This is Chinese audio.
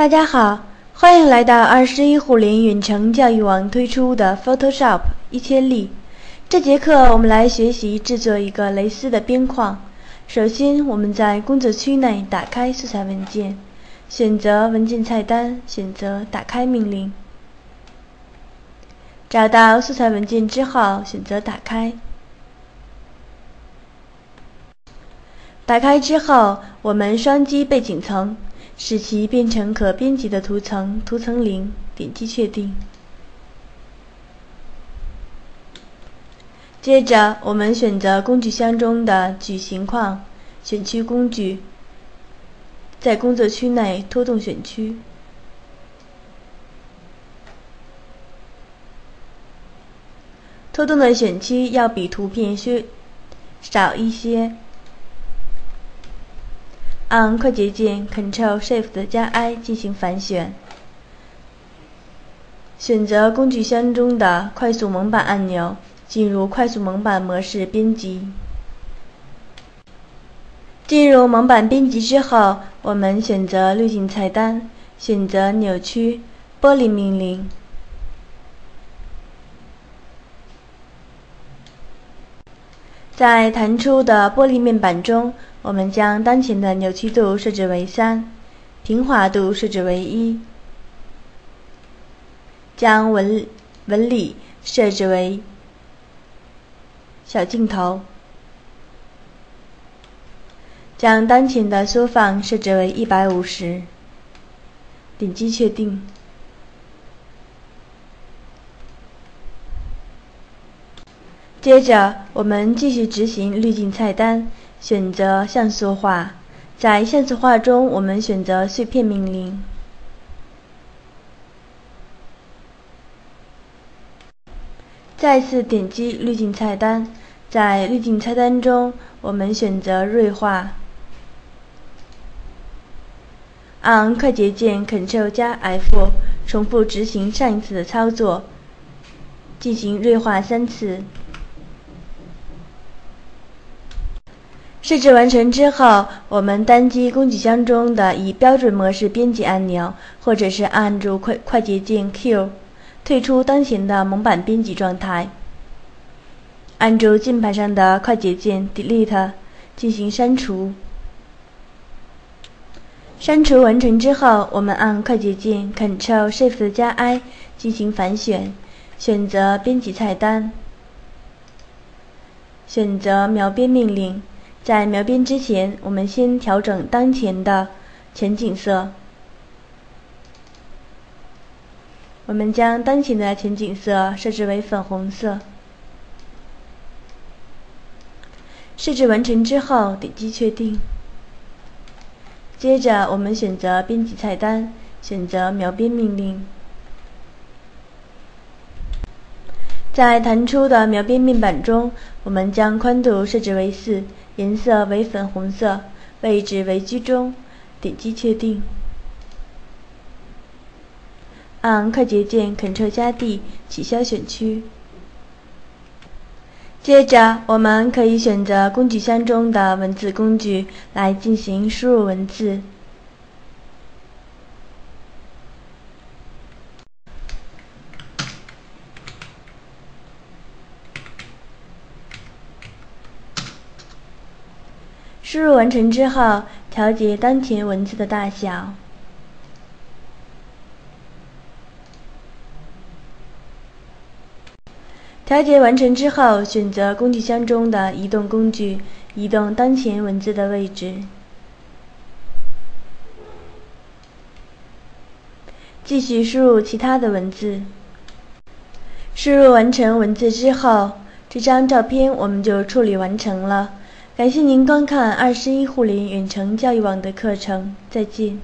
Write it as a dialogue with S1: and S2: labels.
S1: 大家好，欢迎来到二十一互联远程教育网推出的 Photoshop 一千例。这节课我们来学习制作一个蕾丝的边框。首先，我们在工作区内打开素材文件，选择文件菜单，选择打开命令。找到素材文件之后，选择打开。打开之后，我们双击背景层。使其变成可编辑的图层，图层零，点击确定。接着，我们选择工具箱中的矩形框，选区工具，在工作区内拖动选区，拖动的选区要比图片需少一些。按快捷键 Ctrl Shift 加 I 进行反选，选择工具箱中的快速蒙版按钮，进入快速蒙版模式编辑。进入蒙版编辑之后，我们选择滤镜菜单，选择扭曲玻璃命令。在弹出的玻璃面板中，我们将当前的扭曲度设置为三，平滑度设置为一，将纹纹理设置为小镜头，将当前的缩放设置为一百五十，点击确定。接着，我们继续执行滤镜菜单，选择像素化。在像素化中，我们选择碎片命令。再次点击滤镜菜单，在滤镜菜单中，我们选择锐化。按快捷键 Ctrl 加 F，重复执行上一次的操作，进行锐化三次。设置完成之后，我们单击工具箱中的以标准模式编辑按钮，或者是按住快快捷键 Q，退出当前的蒙版编辑状态。按住键盘上的快捷键 Delete 进行删除。删除完成之后，我们按快捷键 Ctrl Shift 加 I 进行反选，选择编辑菜单，选择描边命令。在描边之前，我们先调整当前的前景色。我们将当前的前景色设置为粉红色。设置完成之后，点击确定。接着，我们选择编辑菜单，选择描边命令。在弹出的描边面板中，我们将宽度设置为四。颜色为粉红色，位置为居中，点击确定。按快捷键 Ctrl 加 D 取消选区。接着，我们可以选择工具箱中的文字工具来进行输入文字。输入完成之后，调节当前文字的大小。调节完成之后，选择工具箱中的移动工具，移动当前文字的位置。继续输入其他的文字。输入完成文字之后，这张照片我们就处理完成了。感谢您观看二十一互联远程教育网的课程，再见。